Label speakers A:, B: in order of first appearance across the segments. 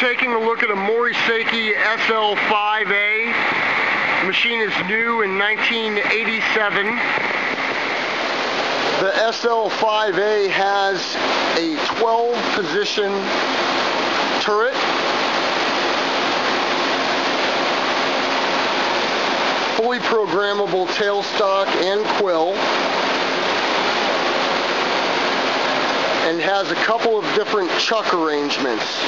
A: taking a look at a Mori-Seiki SL5A. The machine is new in 1987. The SL5A has a 12 position turret. Fully programmable tailstock and quill. and has a couple of different chuck arrangements.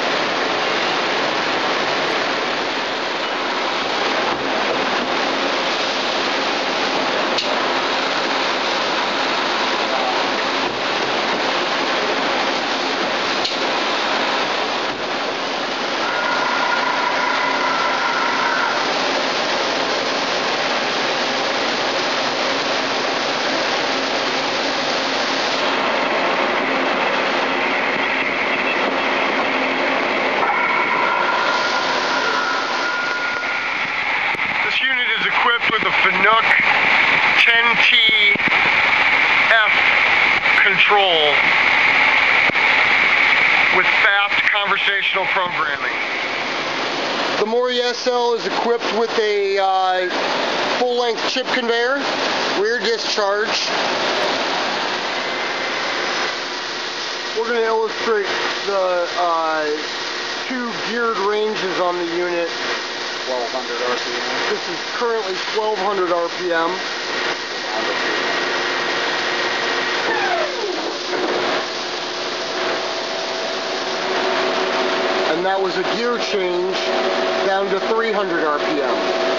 A: This unit is equipped with a Fanuc 10T-F control with FAPT conversational programming. The Mori SL is equipped with a uh, full-length chip conveyor, rear discharge. We're going to illustrate the uh, two geared ranges on the unit
B: 1200 RPM.
A: this is currently 1200 RPM. And that was a gear change down to 300 RPM.